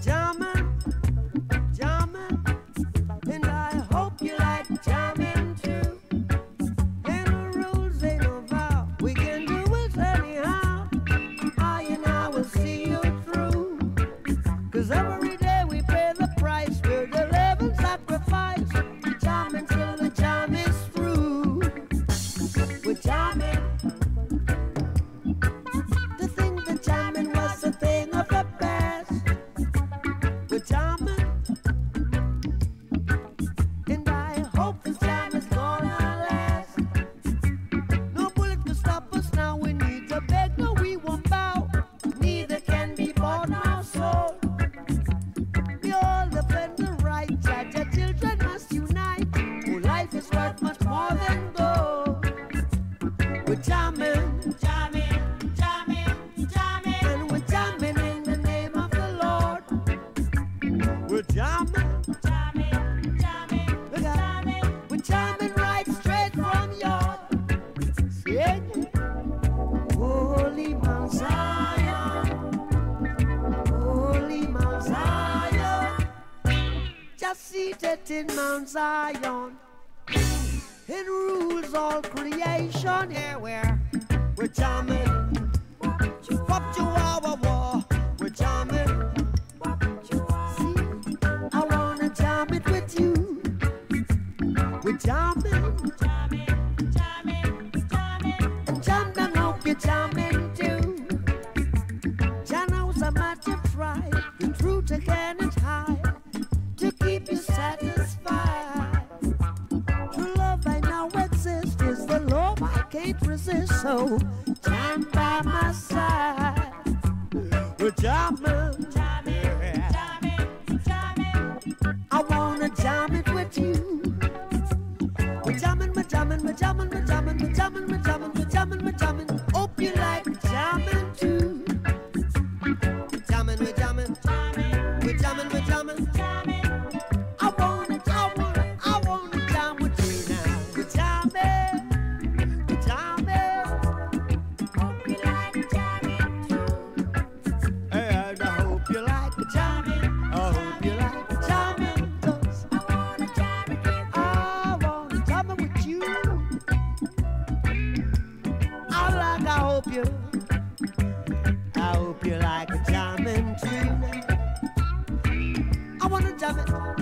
pajamas. seated in Mount Zion and rules all creation. Yeah, we're, we're jamming. Pop to our war, we're jamming. See, I wanna jam it with you. We're jamming. can't resist, so oh, time by my side. Oh, we jamming, jamming, jamming, jamming. I wanna jam it with you. We jamming, we jamming, we jamming, we jamming, we jamming. hope you, I hope you like a jamming tune. I wanna jam it.